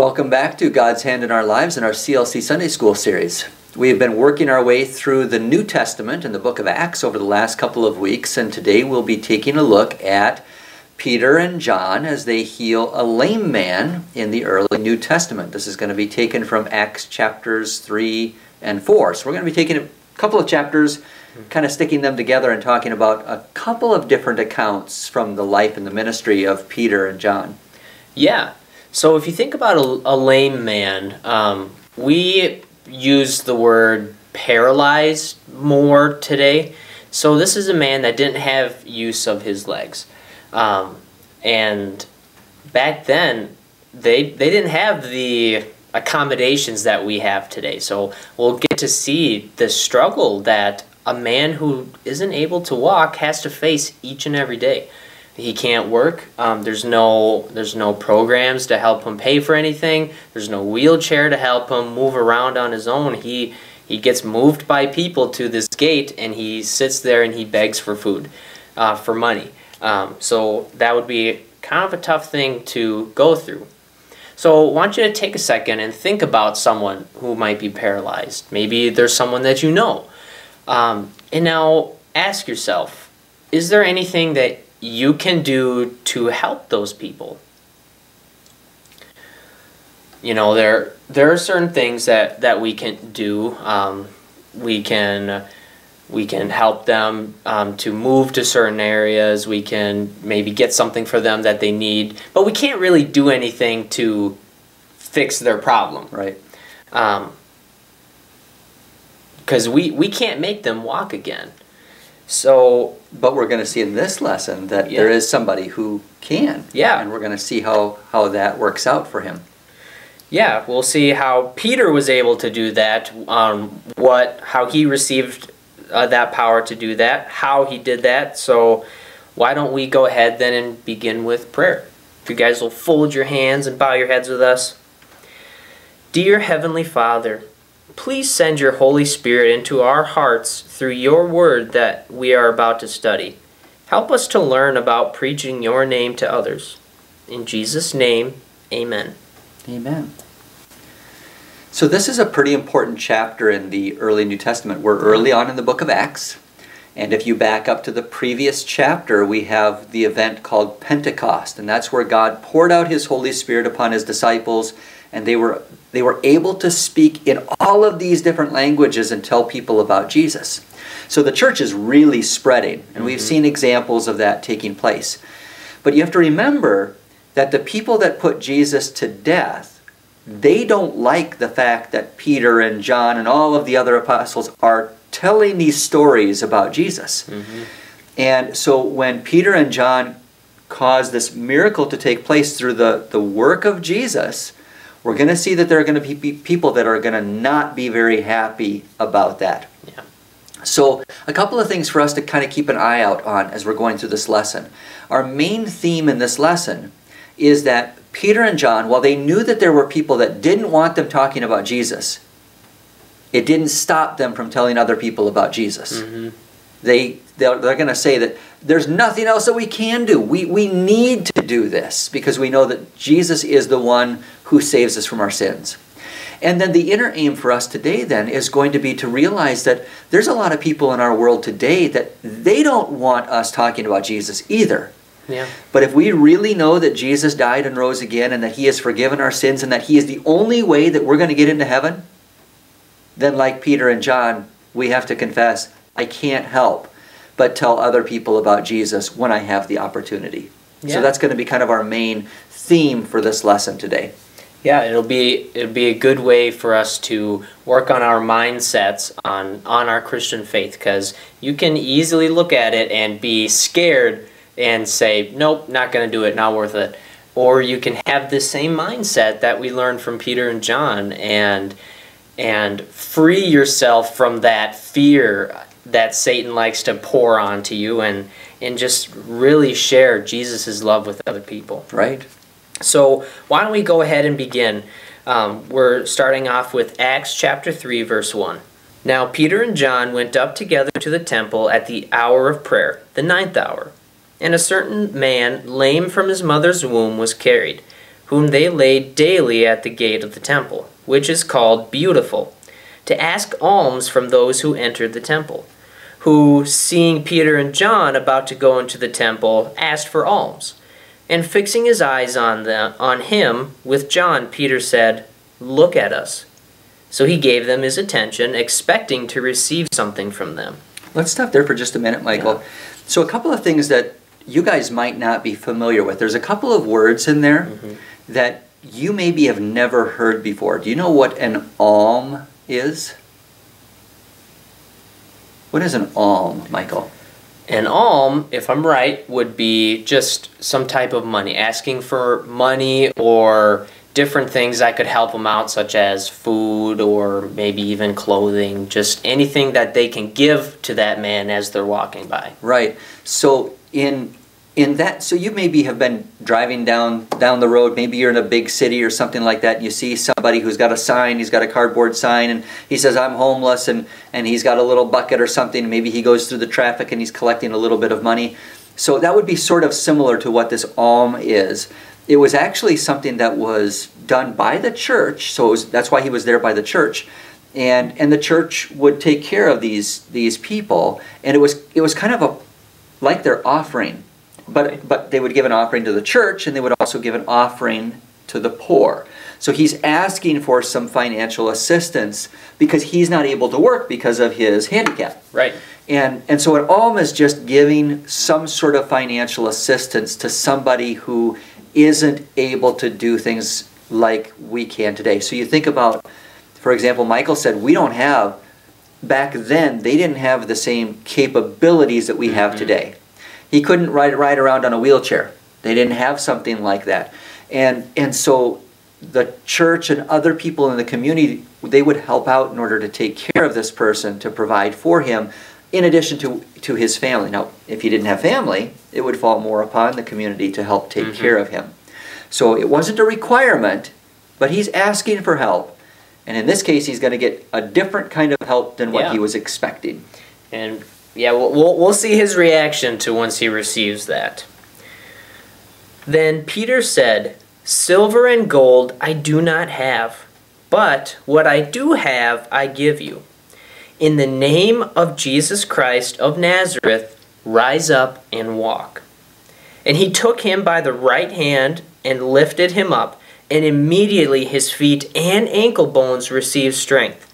Welcome back to God's Hand in Our Lives in our CLC Sunday School series. We have been working our way through the New Testament and the book of Acts over the last couple of weeks, and today we'll be taking a look at Peter and John as they heal a lame man in the early New Testament. This is going to be taken from Acts chapters 3 and 4. So we're going to be taking a couple of chapters, kind of sticking them together and talking about a couple of different accounts from the life and the ministry of Peter and John. Yeah. So if you think about a, a lame man, um, we use the word paralyzed more today. So this is a man that didn't have use of his legs. Um, and back then, they, they didn't have the accommodations that we have today. So we'll get to see the struggle that a man who isn't able to walk has to face each and every day. He can't work. Um, there's no there's no programs to help him pay for anything. There's no wheelchair to help him move around on his own. He he gets moved by people to this gate and he sits there and he begs for food, uh, for money. Um, so that would be kind of a tough thing to go through. So I want you to take a second and think about someone who might be paralyzed. Maybe there's someone that you know. Um, and now ask yourself, is there anything that you can do to help those people? You know, there there are certain things that, that we can do. Um, we can we can help them um, to move to certain areas. We can maybe get something for them that they need, but we can't really do anything to fix their problem. Right. Because um, we, we can't make them walk again. So, but we're going to see in this lesson that yeah. there is somebody who can. Yeah. And we're going to see how, how that works out for him. Yeah, we'll see how Peter was able to do that, um, what how he received uh, that power to do that, how he did that. So why don't we go ahead then and begin with prayer? If you guys will fold your hands and bow your heads with us. Dear Heavenly Father, please send your Holy Spirit into our hearts through your word that we are about to study. Help us to learn about preaching your name to others. In Jesus' name, amen. Amen. So, this is a pretty important chapter in the early New Testament. We're early on in the book of Acts. And if you back up to the previous chapter, we have the event called Pentecost. And that's where God poured out his Holy Spirit upon his disciples. And they were, they were able to speak in all of these different languages and tell people about Jesus. So the church is really spreading. And we've mm-hmm. seen examples of that taking place. But you have to remember that the people that put Jesus to death they don't like the fact that Peter and John and all of the other apostles are telling these stories about Jesus. Mm-hmm. And so when Peter and John cause this miracle to take place through the, the work of Jesus, we're going to see that there are going to be people that are going to not be very happy about that. Yeah. So, a couple of things for us to kind of keep an eye out on as we're going through this lesson. Our main theme in this lesson is that Peter and John, while they knew that there were people that didn't want them talking about Jesus, it didn't stop them from telling other people about Jesus. Mm-hmm. They, they're, they're going to say that there's nothing else that we can do. We, we need to do this because we know that Jesus is the one who saves us from our sins. And then the inner aim for us today then is going to be to realize that there's a lot of people in our world today that they don't want us talking about Jesus either. Yeah. But if we really know that Jesus died and rose again and that he has forgiven our sins and that he is the only way that we're going to get into heaven, then like Peter and John, we have to confess, I can't help but tell other people about Jesus when I have the opportunity. Yeah. So that's going to be kind of our main theme for this lesson today. Yeah, it'll be it'll be a good way for us to work on our mindsets on on our Christian faith because you can easily look at it and be scared and say, nope, not going to do it, not worth it. Or you can have the same mindset that we learned from Peter and John and and free yourself from that fear that Satan likes to pour onto you and and just really share Jesus' love with other people. Right. So why don't we go ahead and begin? Um, we're starting off with Acts chapter 3, verse 1. Now Peter and John went up together to the temple at the hour of prayer, the ninth hour. And a certain man, lame from his mother's womb, was carried, whom they laid daily at the gate of the temple, which is called Beautiful, to ask alms from those who entered the temple, who, seeing Peter and John about to go into the temple, asked for alms. And fixing his eyes on them, on him with John, Peter said, "Look at us." So he gave them his attention, expecting to receive something from them. Let's stop there for just a minute, Michael. Yeah. So, a couple of things that you guys might not be familiar with. There's a couple of words in there Mhm. that you maybe have never heard before. Do you know what an alm is? What is an alm, Michael? An alm, if I'm right, would be just some type of money, asking for money or different things that could help them out, such as food or maybe even clothing, just anything that they can give to that man as they're walking by. Right. So in in that so you maybe have been driving down down the road maybe you're in a big city or something like that and you see somebody who's got a sign he's got a cardboard sign and he says i'm homeless and and he's got a little bucket or something maybe he goes through the traffic and he's collecting a little bit of money. So that would be sort of similar to what this alm is. It was actually something that was done by the church so was, that's why he was there by the church. And and the church would take care of these these people and it was it was kind of a like their offering but but they would give an offering to the church and they would also give an offering to the poor so he's asking for some financial assistance because he's not able to work because of his handicap Right. and and so an alm is just giving some sort of financial assistance to somebody who isn't able to do things like we can today so you think about for example michael said we don't have back then they didn't have the same capabilities that we have Mhm. today he couldn't ride, ride around on a wheelchair. They didn't have something like that. And and so the church and other people in the community they would help out in order to take care of this person to provide for him in addition to to his family. Now if he didn't have family it would fall more upon the community to help take Mhm. care of him. So it wasn't a requirement but he's asking for help. And in this case he's going to get a different kind of help than what Yeah. he was expecting. And yeah, we'll, we'll, see his reaction to once he receives that. Then Peter said, Silver and gold I do not have, but what I do have I give you. In the name of Jesus Christ of Nazareth, rise up and walk. And he took him by the right hand and lifted him up, and immediately his feet and ankle bones received strength.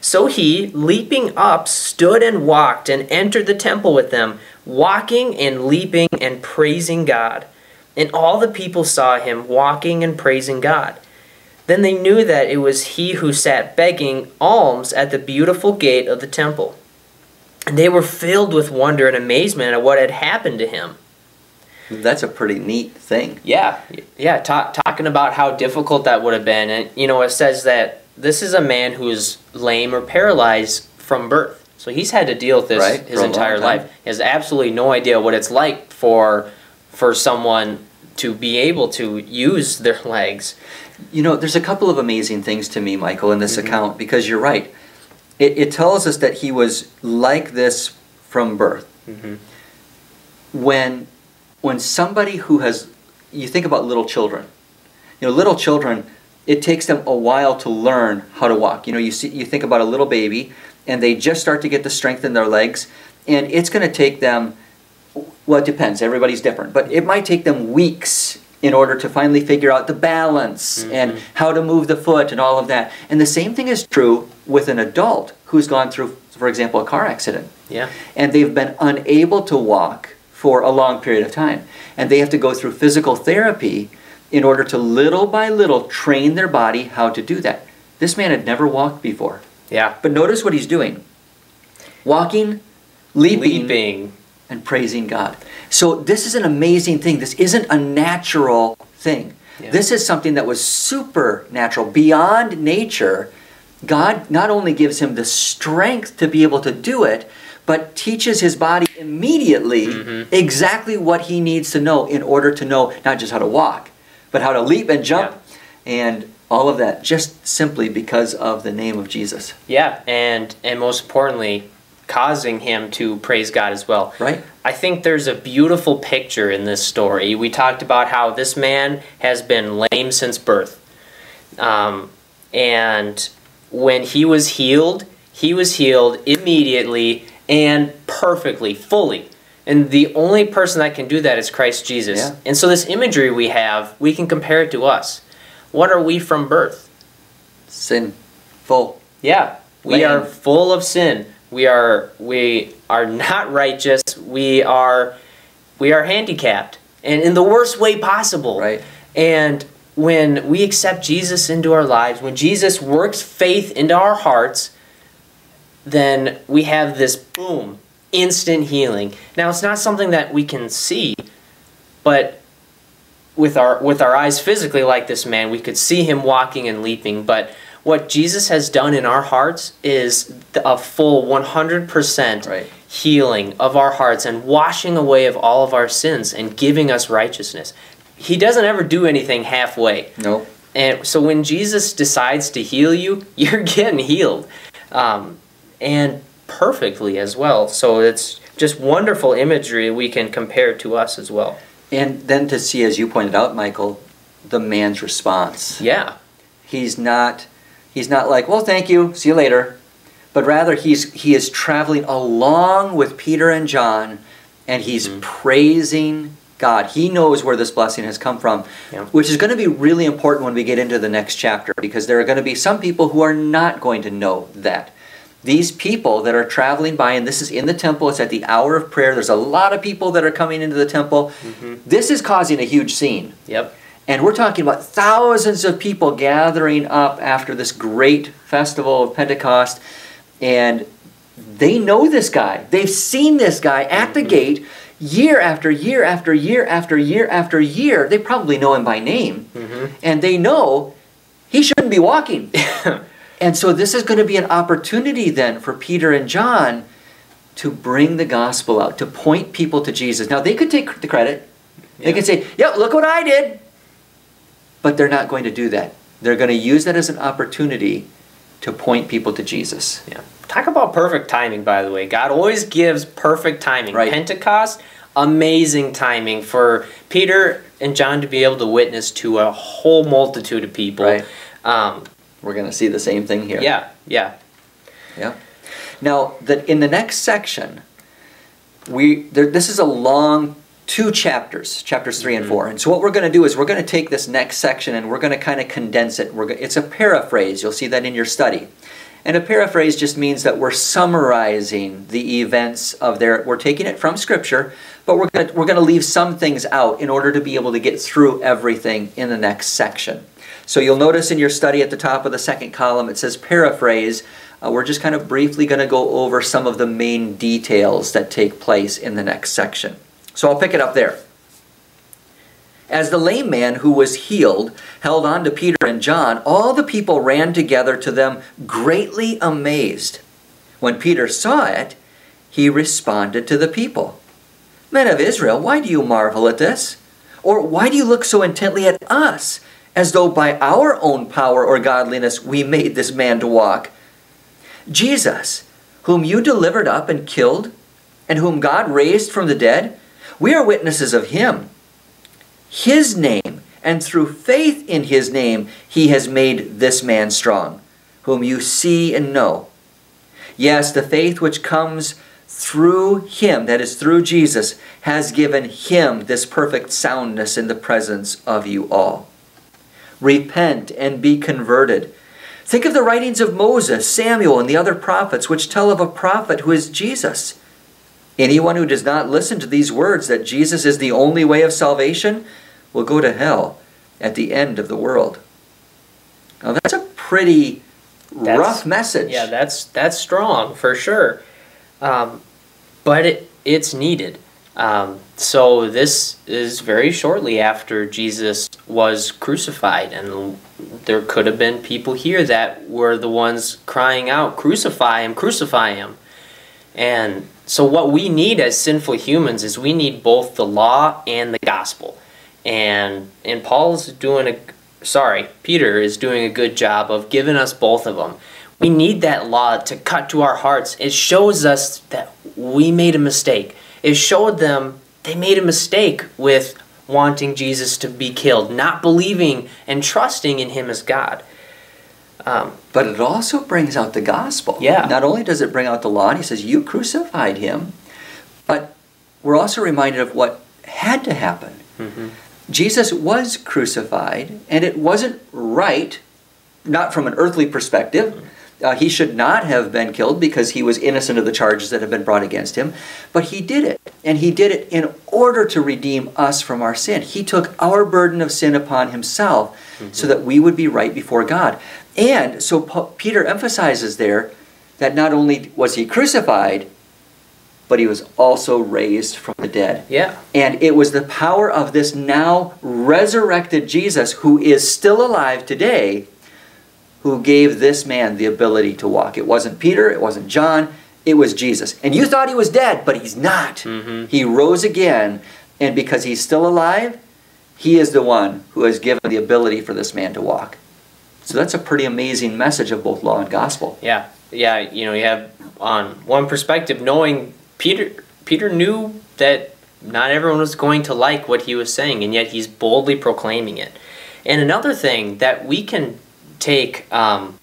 So he, leaping up, stood and walked and entered the temple with them, walking and leaping and praising God. And all the people saw him walking and praising God. Then they knew that it was he who sat begging alms at the beautiful gate of the temple. And they were filled with wonder and amazement at what had happened to him. that's a pretty neat thing Yeah, yeah, ta- talking about how difficult that would have been. And, you know, it says that this is a man who is lame or paralyzed from birth. So he's had to deal with this Right, his for a long entire life. He has absolutely no idea what it's like for for someone to be able to use their legs. You know, there's a couple of amazing things to me, Michael, in this Mhm. account because you're right. It, it tells us that he was like this from birth. Mm-hmm. When, when somebody who has, you think about little children. You know, little children, it takes them a while to learn how to walk. You know, you see, you think about a little baby, and they just start to get the strength in their legs, and it's going to take them. Well, it depends. Everybody's different, but it might take them weeks in order to finally figure out the balance and Mhm. how to move the foot and all of that. And the same thing is true with an adult who's gone through, for example, a car accident Yeah. and they've been unable to walk for a long period of time. And they have to go through physical therapy in order to little by little train their body how to do that. This man had never walked before. Yeah. But notice what he's doing walking, leaping, Leaping. and praising God. So this is an amazing thing. This isn't a natural thing. Yeah. This is something that was supernatural, beyond nature. God not only gives him the strength to be able to do it, but teaches his body immediately Mhm. exactly what he needs to know in order to know not just how to walk, but how to leap and jump and all of that just simply because of the name of Jesus. Yeah, and and most importantly, causing him to praise God as well. Right. I think there's a beautiful picture in this story. We talked about how this man has been lame since birth. Um, and when he was healed, he was healed immediately and perfectly, fully. And the only person that can do that is Christ Jesus. Yeah. And so, this imagery we have, we can compare it to us. What are we from birth? Sinful. Yeah, we Lame. are full of sin. We are we are not righteous. We are we are handicapped, and in the worst way possible. Right. And when we accept Jesus into our lives, when Jesus works faith into our hearts, then we have this boom, instant healing. Now it's not something that we can see, but with our with our eyes physically like this man, we could see him walking and leaping, but what Jesus has done in our hearts is a full 100% Right. healing of our hearts and washing away of all of our sins and giving us righteousness. He doesn't ever do anything halfway. No. And so when Jesus decides to heal you, you're getting healed. Um, and perfectly as well. So it's just wonderful imagery we can compare to us as well. And then to see, as you pointed out, Michael, the man's response. Yeah. He's not he's not like, well, thank you, see you later. But rather he's he is traveling along with Peter and John and he's Mhm. praising God. He knows where this blessing has come from, Yeah. which is going to be really important when we get into the next chapter because there are going to be some people who are not going to know that. These people that are traveling by, and this is in the temple, it's at the hour of prayer. There's a lot of people that are coming into the temple. Mhm. This is causing a huge scene. Yep. And we're talking about thousands of people gathering up after this great festival of Pentecost. And they know this guy. They've seen this guy at the gate year after year after year after year after year. They probably know him by name. hmm And they know he shouldn't be walking. and so this is going to be an opportunity then for Peter and John to bring the gospel out, to point people to Jesus. Now, they could take the credit. They could say, yeah, look what I did. But they're not going to do that. They're going to use that as an opportunity to point people to Jesus. Yeah. Talk about perfect timing, by the way. God always gives perfect timing. Right. Pentecost, amazing timing for Peter and John to be able to witness to a whole multitude of people. Right. Um, We're going to see the same thing here. yeah, yeah. Yeah. Now, the, in the next section, we there, this is a long two chapters, chapters 3 and Mhm. four. And so what we're going to do is we're going to take this next section and we're going to kind of condense it. We're go, it's a paraphrase. You'll see that in your study. And a paraphrase just means that we're summarizing the events of their. We're taking it from Scripture, but we're going to, we're going to leave some things out in order to be able to get through everything in the next section. So you'll notice in your study at the top of the second column it says paraphrase. Uh, we're just kind of briefly going to go over some of the main details that take place in the next section. So I'll pick it up there. As the lame man who was healed held on to Peter and John, all the people ran together to them, greatly amazed. When Peter saw it, he responded to the people Men of Israel, why do you marvel at this? Or why do you look so intently at us, as though by our own power or godliness we made this man to walk? Jesus, whom you delivered up and killed, and whom God raised from the dead, we are witnesses of him. His name, and through faith in his name, he has made this man strong, whom you see and know. Yes, the faith which comes through him, that is through Jesus, has given him this perfect soundness in the presence of you all. Repent and be converted. Think of the writings of Moses, Samuel, and the other prophets, which tell of a prophet who is Jesus. Anyone who does not listen to these words that Jesus is the only way of salvation will go to hell at the end of the world. Now that's a pretty That's- rough message. Yeah, that's that's strong for sure, um, but it it's needed. Um, so this is very shortly after Jesus was crucified, and there could have been people here that were the ones crying out, "Crucify him! Crucify him!" And so what we need as sinful humans is we need both the law and the gospel, and and Paul's doing a sorry, Peter is doing a good job of giving us both of them. We need that law to cut to our hearts. It shows us that we made a mistake. It showed them they made a mistake with wanting Jesus to be killed, not believing and trusting in him as God. Um, but it also brings out the gospel. Yeah. Not only does it bring out the law, and he says, You crucified him, but we're also reminded of what had to happen. Mm-hmm. Jesus was crucified, and it wasn't right, not from an earthly perspective. Mm-hmm. Uh, he should not have been killed because he was innocent of the charges that have been brought against him. But he did it. And he did it in order to redeem us from our sin. He took our burden of sin upon himself mm-hmm. so that we would be right before God. And so Peter emphasizes there that not only was he crucified, but he was also raised from the dead. Yeah. And it was the power of this now resurrected Jesus, who is still alive today, who gave this man the ability to walk. It wasn't Peter, it wasn't John, it was Jesus. And you thought he was dead, but he's not. Mm-hmm. He rose again, and because he's still alive, he is the one who has given the ability for this man to walk. So that's a pretty amazing message of both law and gospel. Yeah. Yeah, you know, you have on one perspective knowing Peter Peter knew that not everyone was going to like what he was saying, and yet he's boldly proclaiming it. And another thing that we can take um,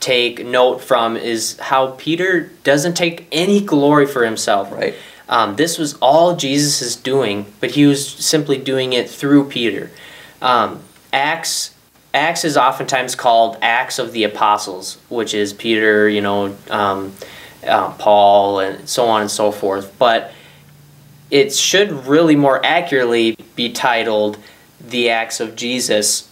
take note from is how Peter doesn't take any glory for himself. Right. Um, this was all Jesus is doing, but he was simply doing it through Peter. Um, Acts Acts is oftentimes called Acts of the Apostles, which is Peter, you know, um, uh, Paul, and so on and so forth. But it should really more accurately be titled The Acts of Jesus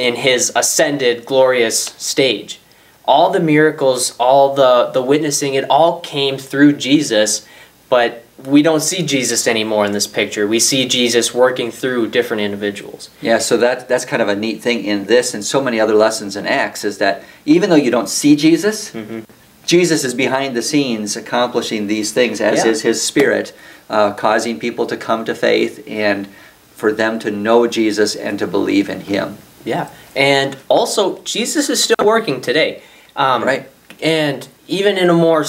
in his ascended glorious stage. All the miracles, all the, the witnessing, it all came through Jesus, but we don't see Jesus anymore in this picture. We see Jesus working through different individuals. Yeah, so that that's kind of a neat thing in this and so many other lessons in Acts is that even though you don't see Jesus, mm-hmm. Jesus is behind the scenes accomplishing these things, as yeah. is his spirit, uh, causing people to come to faith and for them to know Jesus and to believe in him. Yeah. And also, Jesus is still working today. Um, right. And even in a more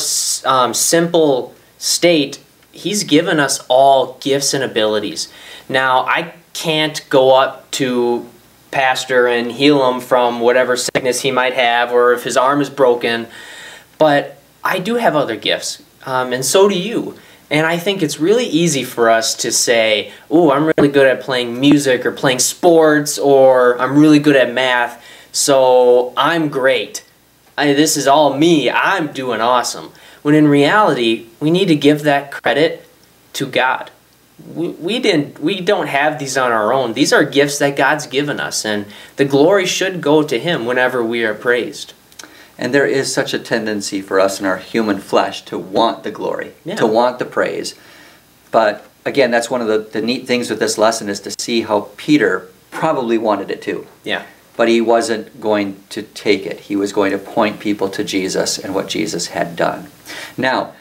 um, simple state, he's given us all gifts and abilities. Now, I can't go up to pastor and heal him from whatever sickness he might have or if his arm is broken but I do have other gifts, um, and so do you. And I think it's really easy for us to say, oh, I'm really good at playing music or playing sports, or I'm really good at math, so I'm great. I, this is all me. I'm doing awesome. When in reality, we need to give that credit to God. We, we didn't we don't have these on our own. These are gifts that God's given us and the glory should go to him whenever we are praised. And there is such a tendency for us in our human flesh to want the glory, yeah. to want the praise. But again, that's one of the, the neat things with this lesson is to see how Peter probably wanted it too. Yeah. But he wasn't going to take it. He was going to point people to Jesus and what Jesus had done. Now,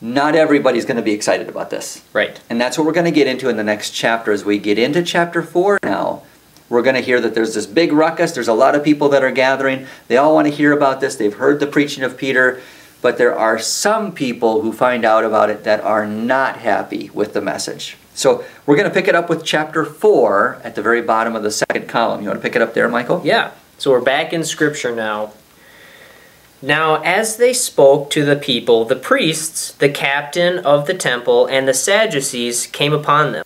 not everybody's going to be excited about this. Right. And that's what we're going to get into in the next chapter as we get into chapter 4 now we're going to hear that there's this big ruckus. There's a lot of people that are gathering. They all want to hear about this. They've heard the preaching of Peter. But there are some people who find out about it that are not happy with the message. So we're going to pick it up with chapter 4 at the very bottom of the second column. You want to pick it up there, Michael? Yeah. So we're back in Scripture now. Now, as they spoke to the people, the priests, the captain of the temple, and the Sadducees came upon them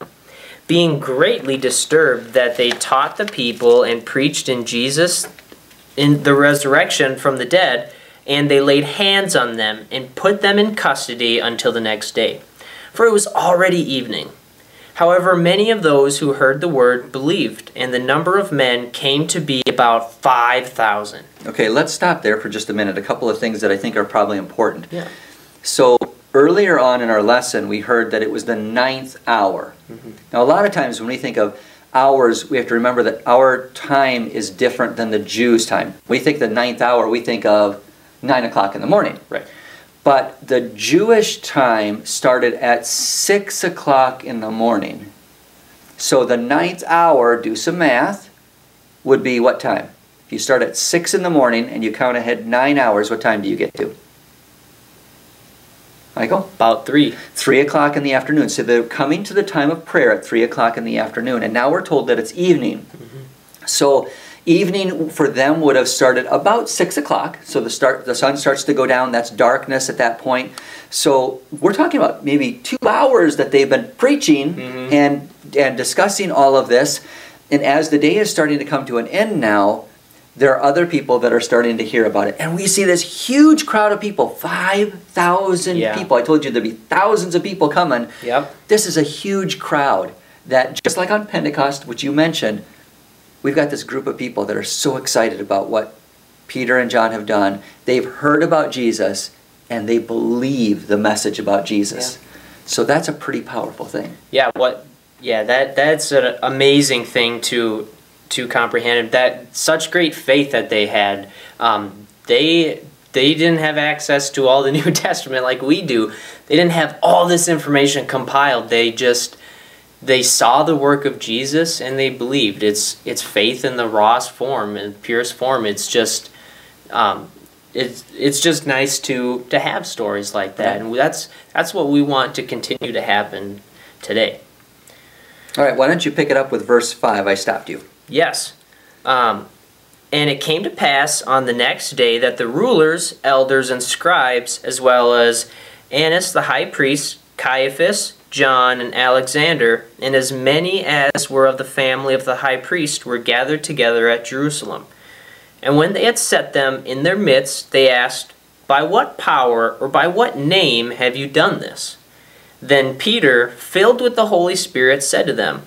being greatly disturbed that they taught the people and preached in Jesus in the resurrection from the dead, and they laid hands on them and put them in custody until the next day. For it was already evening. However, many of those who heard the word believed, and the number of men came to be about 5,000. Okay, let's stop there for just a minute. A couple of things that I think are probably important. Yeah. So, earlier on in our lesson, we heard that it was the ninth hour. Mm-hmm. Now, a lot of times when we think of hours, we have to remember that our time is different than the Jews' time. We think the ninth hour, we think of 9 o'clock in the morning. Right. But the Jewish time started at 6 o'clock in the morning. So the ninth hour, do some math, would be what time? If you start at 6 in the morning and you count ahead 9 hours, what time do you get to? Michael? About 3. 3 o'clock in the afternoon. So they're coming to the time of prayer at 3 o'clock in the afternoon. And now we're told that it's evening. Mm-hmm. So evening for them would have started about 6 o'clock. So the, start, the sun starts to go down. That's darkness at that point. So we're talking about maybe two hours that they've been preaching mm-hmm. and, and discussing all of this. And as the day is starting to come to an end now, there are other people that are starting to hear about it. And we see this huge crowd of people 5,000 yeah. people. I told you there'd be thousands of people coming. Yep. This is a huge crowd that, just like on Pentecost, which you mentioned, we've got this group of people that are so excited about what Peter and John have done. They've heard about Jesus and they believe the message about Jesus. Yeah. So that's a pretty powerful thing. Yeah, what yeah, that that's an amazing thing to to comprehend. That such great faith that they had. Um, they they didn't have access to all the New Testament like we do. They didn't have all this information compiled. They just they saw the work of Jesus and they believed. It's it's faith in the rawest form and purest form. It's just um, it's it's just nice to to have stories like that, and that's that's what we want to continue to happen today. All right, why don't you pick it up with verse 5? I stopped you. Yes. Um, and it came to pass on the next day that the rulers, elders, and scribes, as well as Annas the high priest, Caiaphas, John, and Alexander, and as many as were of the family of the high priest, were gathered together at Jerusalem. And when they had set them in their midst, they asked, By what power or by what name have you done this? Then Peter, filled with the Holy Spirit, said to them,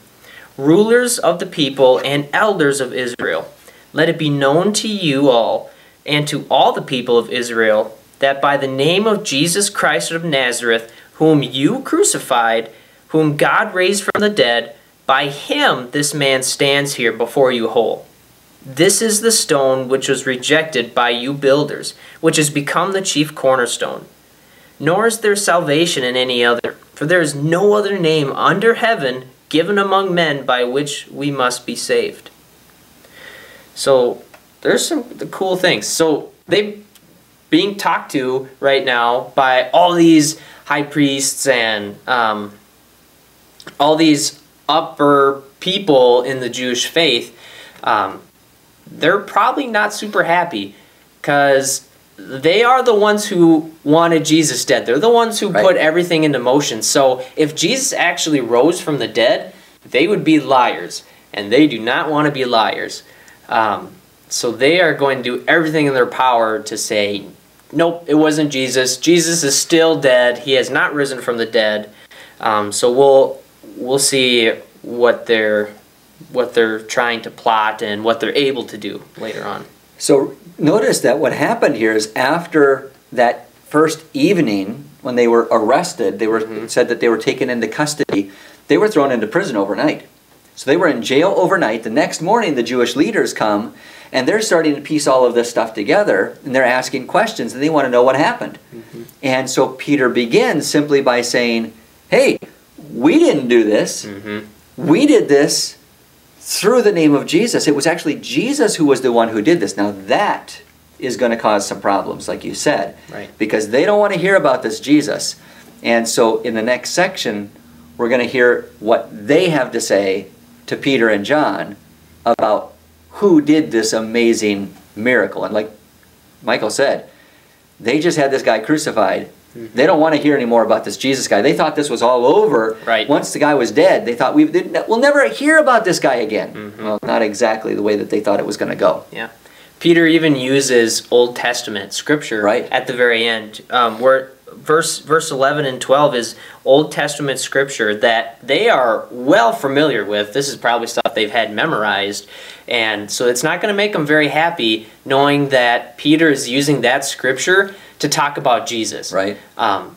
Rulers of the people and elders of Israel, let it be known to you all and to all the people of Israel that by the name of Jesus Christ of Nazareth, whom you crucified, whom God raised from the dead, by him this man stands here before you whole. This is the stone which was rejected by you builders, which has become the chief cornerstone. Nor is there salvation in any other, for there is no other name under heaven given among men by which we must be saved. So there's some cool things. So they being talked to right now by all these high priests and um, all these upper people in the Jewish faith. Um, they're probably not super happy because they are the ones who wanted Jesus dead. They're the ones who right. put everything into motion. So if Jesus actually rose from the dead, they would be liars, and they do not want to be liars. Um, so they are going to do everything in their power to say, nope, it wasn't Jesus. Jesus is still dead. He has not risen from the dead. Um, so we'll we'll see what they're what they're trying to plot and what they're able to do later on. So notice that what happened here is after that first evening when they were arrested, they were mm-hmm. said that they were taken into custody. They were thrown into prison overnight. So they were in jail overnight. The next morning, the Jewish leaders come and they're starting to piece all of this stuff together and they're asking questions and they want to know what happened. Mm-hmm. And so Peter begins simply by saying, Hey, we didn't do this. Mm-hmm. We did this through the name of Jesus. It was actually Jesus who was the one who did this. Now that is going to cause some problems, like you said, right. because they don't want to hear about this Jesus. And so in the next section, we're going to hear what they have to say to Peter and John about who did this amazing miracle. And like Michael said, they just had this guy crucified Mm-hmm. They don't want to hear any more about this Jesus guy. They thought this was all over. Right. Once the guy was dead, they thought we we'll never hear about this guy again. Mm-hmm. Well, not exactly the way that they thought it was going to go. Yeah. Peter even uses Old Testament scripture right. at the very end, um, where verse verse 11 and 12 is Old Testament scripture that they are well familiar with. This is probably stuff they've had memorized. And so it's not going to make them very happy knowing that Peter is using that scripture to talk about Jesus. Right. Um,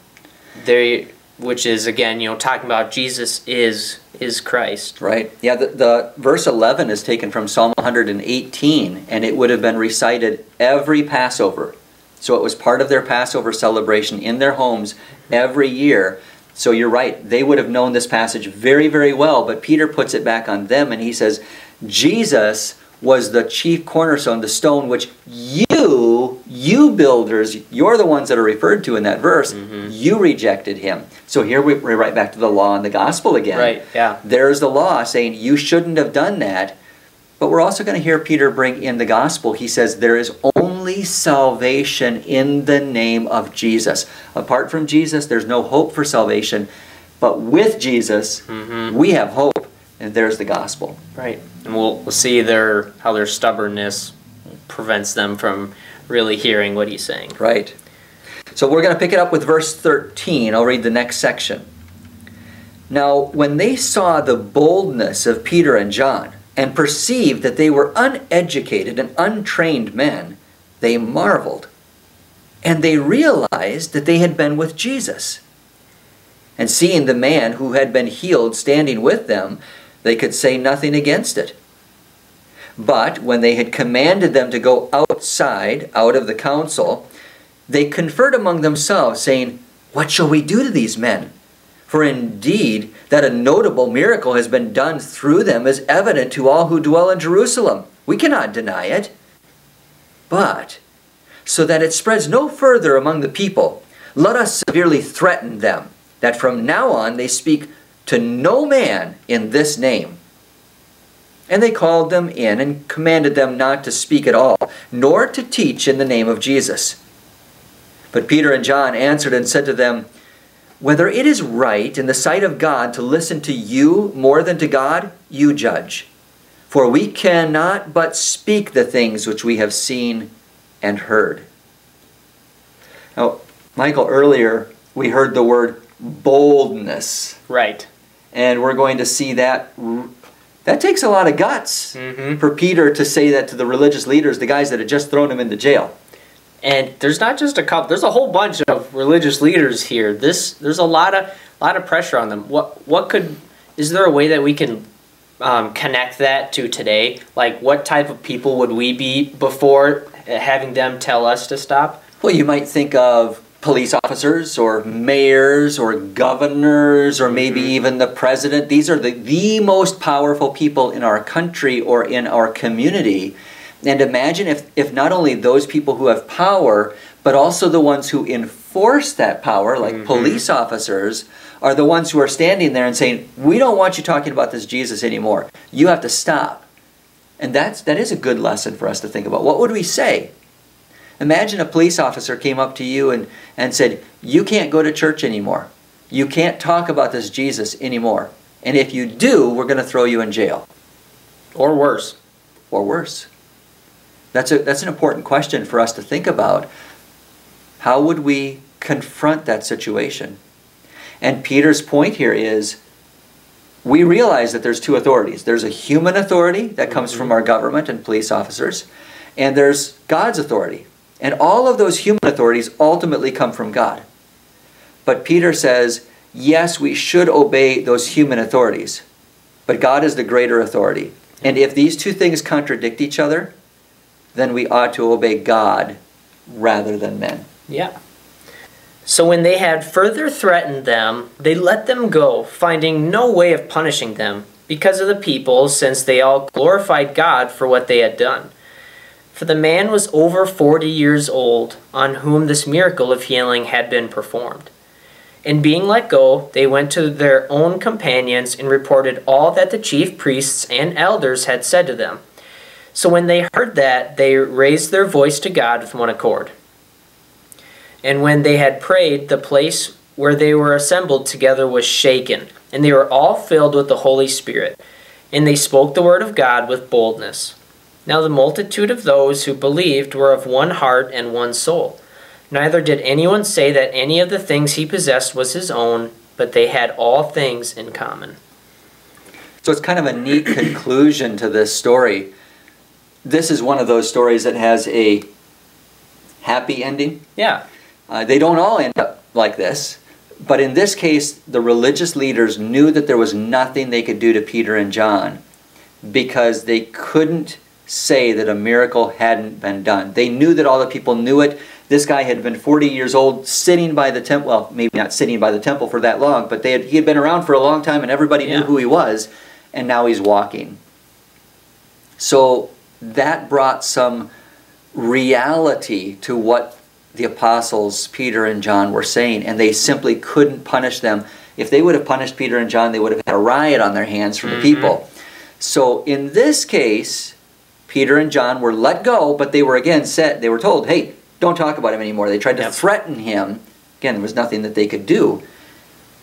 they, which is again, you know, talking about Jesus is is Christ. Right. Yeah. The, the verse eleven is taken from Psalm 118, and it would have been recited every Passover. So it was part of their Passover celebration in their homes every year. So you're right. They would have known this passage very, very well, but Peter puts it back on them and he says, Jesus was the chief cornerstone, the stone which you, you builders, you're the ones that are referred to in that verse, Mhm. you rejected him. So here we, we're right back to the law and the gospel again. Right, yeah. There's the law saying you shouldn't have done that. But we're also going to hear Peter bring in the gospel. He says there is only salvation in the name of Jesus. Apart from Jesus, there's no hope for salvation. But with Jesus, Mhm. we have hope. And there's the gospel. Right, and we'll, we'll see their how their stubbornness prevents them from really hearing what he's saying. Right. So we're going to pick it up with verse 13. I'll read the next section. Now, when they saw the boldness of Peter and John and perceived that they were uneducated and untrained men, they marveled. And they realized that they had been with Jesus. And seeing the man who had been healed standing with them, they could say nothing against it. But when they had commanded them to go outside, out of the council, they conferred among themselves, saying, What shall we do to these men? For indeed, that a notable miracle has been done through them is evident to all who dwell in Jerusalem. We cannot deny it. But, so that it spreads no further among the people, let us severely threaten them, that from now on they speak to no man in this name. And they called them in and commanded them not to speak at all, nor to teach in the name of Jesus. But Peter and John answered and said to them, Whether it is right in the sight of God to listen to you more than to God, you judge. For we cannot but speak the things which we have seen and heard. Now, Michael, earlier we heard the word boldness, Right. and we're going to see that. That takes a lot of guts Mm-hmm. for Peter to say that to the religious leaders, the guys that had just thrown him into jail. And there's not just a couple. There's a whole bunch of religious leaders here. This there's a lot of lot of pressure on them. What what could is there a way that we can um, connect that to today? Like what type of people would we be before having them tell us to stop? Well, you might think of police officers or mayors or governors or maybe Mhm. even the president. These are the, the most powerful people in our country or in our community. And imagine if, if not only those people who have power, but also the ones who enforce that power, like Mhm. police officers, are the ones who are standing there and saying, We don't want you talking about this Jesus anymore. You have to stop. And that's, that is a good lesson for us to think about. What would we say? Imagine a police officer came up to you and, and said, You can't go to church anymore. You can't talk about this Jesus anymore. And if you do, we're going to throw you in jail. Or worse. Or worse. That's, a, that's an important question for us to think about. How would we confront that situation? And Peter's point here is we realize that there's two authorities there's a human authority that comes from mm-hmm. our government and police officers, and there's God's authority. And all of those human authorities ultimately come from God. But Peter says, yes, we should obey those human authorities, but God is the greater authority. And if these two things contradict each other, then we ought to obey God rather than men. Yeah. So when they had further threatened them, they let them go, finding no way of punishing them because of the people, since they all glorified God for what they had done. For the man was over forty years old, on whom this miracle of healing had been performed. And being let go, they went to their own companions and reported all that the chief priests and elders had said to them. So when they heard that, they raised their voice to God with one accord. And when they had prayed, the place where they were assembled together was shaken, and they were all filled with the Holy Spirit. And they spoke the word of God with boldness. Now the multitude of those who believed were of one heart and one soul. Neither did anyone say that any of the things he possessed was his own, but they had all things in common. So it's kind of a neat conclusion to this story. This is one of those stories that has a happy ending. Yeah. Uh, they don't all end up like this, but in this case, the religious leaders knew that there was nothing they could do to Peter and John because they couldn't say that a miracle hadn't been done. They knew that all the people knew it. This guy had been 40 years old, sitting by the temple. Well, maybe not sitting by the temple for that long, but they had, he had been around for a long time and everybody knew who he was, and now he's walking. So that brought some reality to what the apostles Peter and John were saying, and they simply couldn't punish them. If they would have punished Peter and John, they would have had a riot on their hands from Mhm. the people. So in this case, Peter and John were let go, but they were again set, they were told, hey, don't talk about him anymore. They tried to Yep. threaten him. Again, there was nothing that they could do.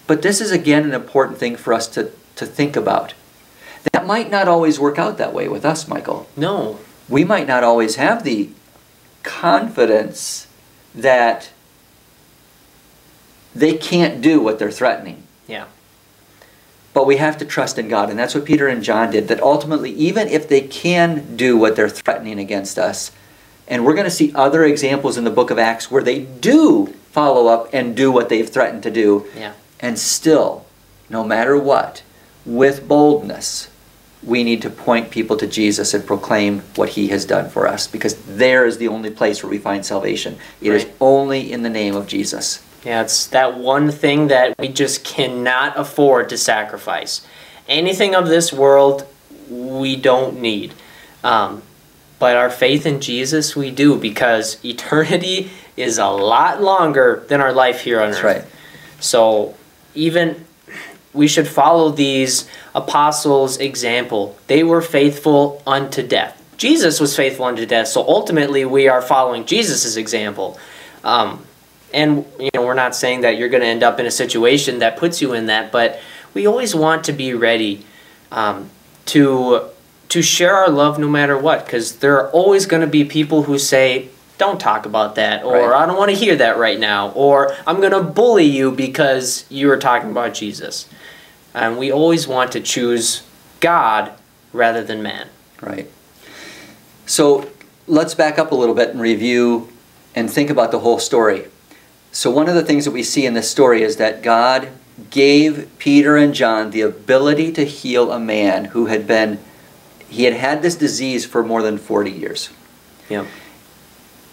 But this is again an important thing for us to, to think about. That might not always work out that way with us, Michael. No. We might not always have the confidence that they can't do what they're threatening. Yeah. But we have to trust in God. And that's what Peter and John did. That ultimately, even if they can do what they're threatening against us, and we're going to see other examples in the book of Acts where they do follow up and do what they've threatened to do, Yeah. and still, no matter what, with boldness, we need to point people to Jesus and proclaim what he has done for us because there is the only place where we find salvation. It is Right. only in the name of Jesus. Yeah, it's that one thing that we just cannot afford to sacrifice. Anything of this world, we don't need. Um, but our faith in Jesus, we do because eternity is a lot longer than our life here on That's earth. right. So even we should follow these apostles' example. They were faithful unto death. Jesus was faithful unto death. So ultimately, we are following Jesus' example. Um, and you know, we're not saying that you're going to end up in a situation that puts you in that, but we always want to be ready um, to to share our love no matter what, because there are always going to be people who say, "Don't talk about that," or Right. "I don't want to hear that right now," or "I'm going to bully you because you were talking about Jesus." And we always want to choose God rather than man. Right. So let's back up a little bit and review and think about the whole story. So, one of the things that we see in this story is that God gave Peter and John the ability to heal a man who had been, he had had this disease for more than 40 years. Yep.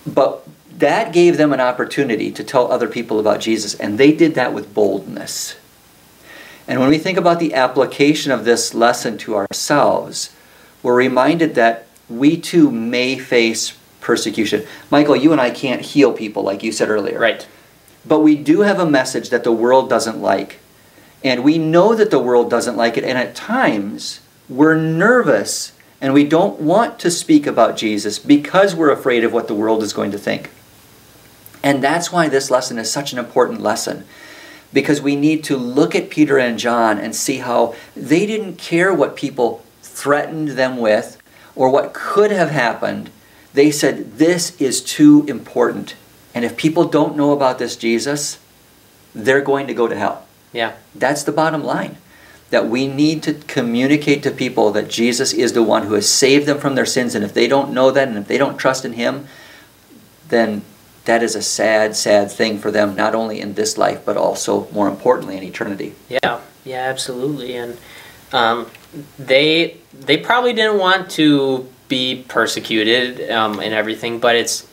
But that gave them an opportunity to tell other people about Jesus, and they did that with boldness. And when we think about the application of this lesson to ourselves, we're reminded that we too may face persecution. Michael, you and I can't heal people like you said earlier. Right. But we do have a message that the world doesn't like. And we know that the world doesn't like it. And at times, we're nervous and we don't want to speak about Jesus because we're afraid of what the world is going to think. And that's why this lesson is such an important lesson. Because we need to look at Peter and John and see how they didn't care what people threatened them with or what could have happened. They said, This is too important. And if people don't know about this Jesus, they're going to go to hell. Yeah. That's the bottom line. That we need to communicate to people that Jesus is the one who has saved them from their sins. And if they don't know that and if they don't trust in Him, then that is a sad, sad thing for them, not only in this life, but also, more importantly, in eternity. Yeah, yeah, absolutely, and um, they they probably didn't want to be persecuted um, and everything, but it's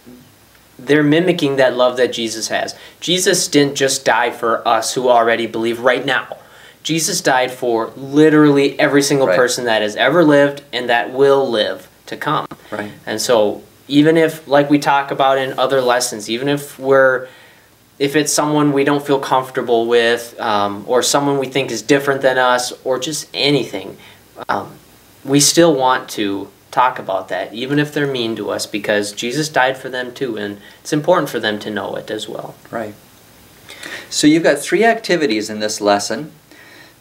they're mimicking that love that Jesus has. Jesus didn't just die for us who already believe right now. Jesus died for literally every single Right. person that has ever lived and that will live to come. Right. And so even if like we talk about in other lessons, even if we're if it's someone we don't feel comfortable with, um, or someone we think is different than us, or just anything, um, we still want to talk about that, even if they're mean to us, because Jesus died for them too, and it's important for them to know it as well. Right. So you've got three activities in this lesson.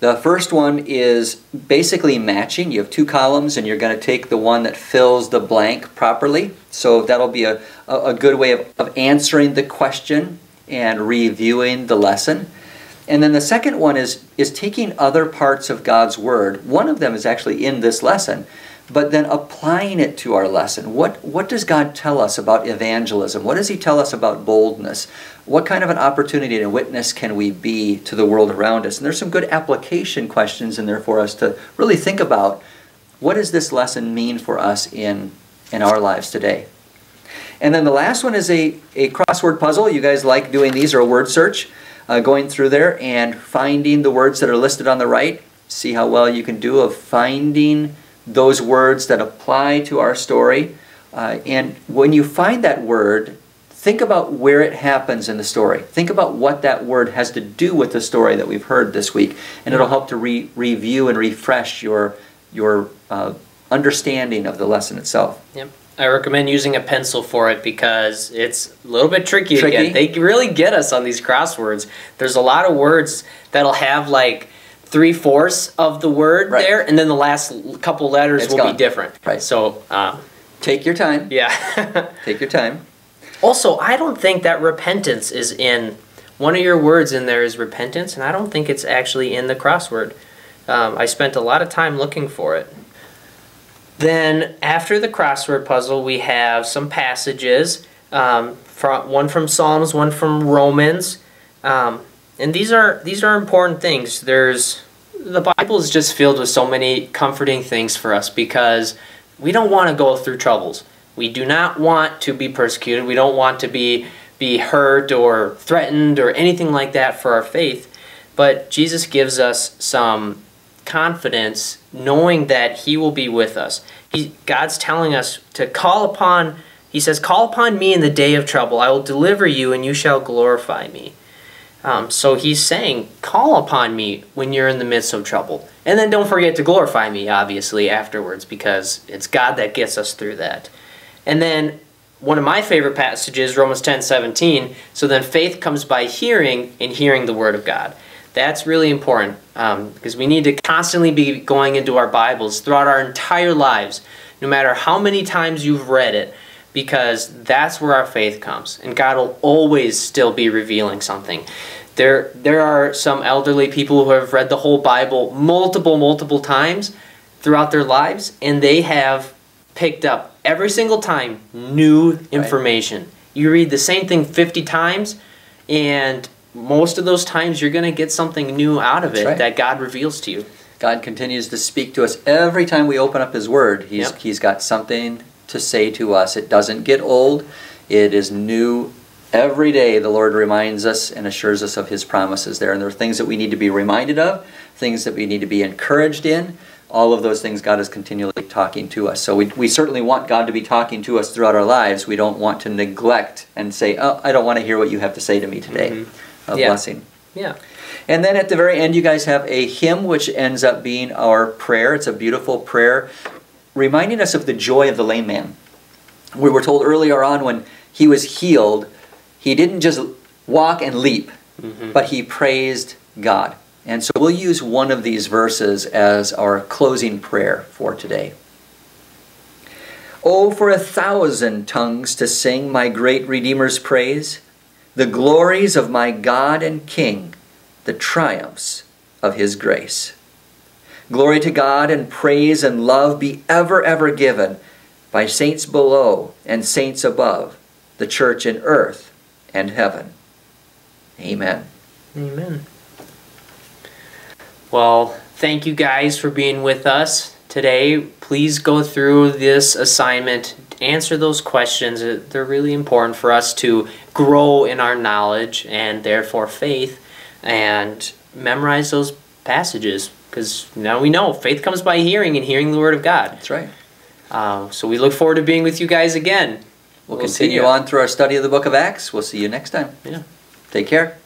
The first one is basically matching. You have two columns, and you're going to take the one that fills the blank properly. So that'll be a, a good way of, of answering the question and reviewing the lesson. And then the second one is, is taking other parts of God's Word. One of them is actually in this lesson, but then applying it to our lesson. What, what does God tell us about evangelism? What does He tell us about boldness? What kind of an opportunity and witness can we be to the world around us? And there's some good application questions in there for us to really think about what does this lesson mean for us in, in our lives today? And then the last one is a, a crossword puzzle. You guys like doing these or a word search, uh, going through there and finding the words that are listed on the right. See how well you can do of finding those words that apply to our story. Uh, and when you find that word, think about where it happens in the story. Think about what that word has to do with the story that we've heard this week, and it'll help to re- review and refresh your your uh, understanding of the lesson itself. Yep. I recommend using a pencil for it because it's a little bit tricky, Tricky? again. They really get us on these crosswords. There's a lot of words that'll have like three fourths of the word Right. there, and then the last couple letters It's will gone. be different. Right. So, um, Take your time. yeah. Take your time. also, I don't think that repentance is in one of your words in there is repentance, and I don't think it's actually in the crossword. Um, I spent a lot of time looking for it. Then, after the crossword puzzle, we have some passages. Um, from one from Psalms, one from Romans, um, and these are these are important things. There's the Bible is just filled with so many comforting things for us because we don't want to go through troubles. We do not want to be persecuted. We don't want to be be hurt or threatened or anything like that for our faith. But Jesus gives us some confidence knowing that he will be with us. He, God's telling us to call upon he says, Call upon me in the day of trouble. I will deliver you, and you shall glorify me. Um, so he's saying, Call upon me when you're in the midst of trouble. And then don't forget to glorify me, obviously, afterwards, because it's God that gets us through that. And then one of my favorite passages, Romans 10 17. So then faith comes by hearing, and hearing the word of God. That's really important um, because we need to constantly be going into our Bibles throughout our entire lives, no matter how many times you've read it because that's where our faith comes and God will always still be revealing something. There there are some elderly people who have read the whole Bible multiple multiple times throughout their lives and they have picked up every single time new information. You read the same thing 50 times and most of those times you're going to get something new out of it right. that God reveals to you. God continues to speak to us every time we open up His Word. He's, Yep. he's got something to say to us. It doesn't get old, it is new. Every day, the Lord reminds us and assures us of His promises there. And there are things that we need to be reminded of, things that we need to be encouraged in. All of those things, God is continually talking to us. So we, we certainly want God to be talking to us throughout our lives. We don't want to neglect and say, Oh, I don't want to hear what you have to say to me today. Mhm. A Yeah. blessing. Yeah. And then at the very end, you guys have a hymn which ends up being our prayer. It's a beautiful prayer reminding us of the joy of the lame man. We were told earlier on when he was healed, he didn't just walk and leap, Mhm. but he praised God. And so we'll use one of these verses as our closing prayer for today. Oh, for a thousand tongues to sing my great Redeemer's praise, the glories of my God and King, the triumphs of his grace. Glory to God and praise and love be ever, ever given by saints below and saints above, the church in earth and heaven. Amen. Amen. Well, thank you guys for being with us today. Please go through this assignment, answer those questions. Uh, They're really important for us to grow in our knowledge and therefore faith and memorize those passages because now we know faith comes by hearing and hearing the word of God. That's right. Um, so we look forward to being with you guys again. We'll, We'll continue on through our study of the book of Acts. We'll see you next time. Yeah. Take care.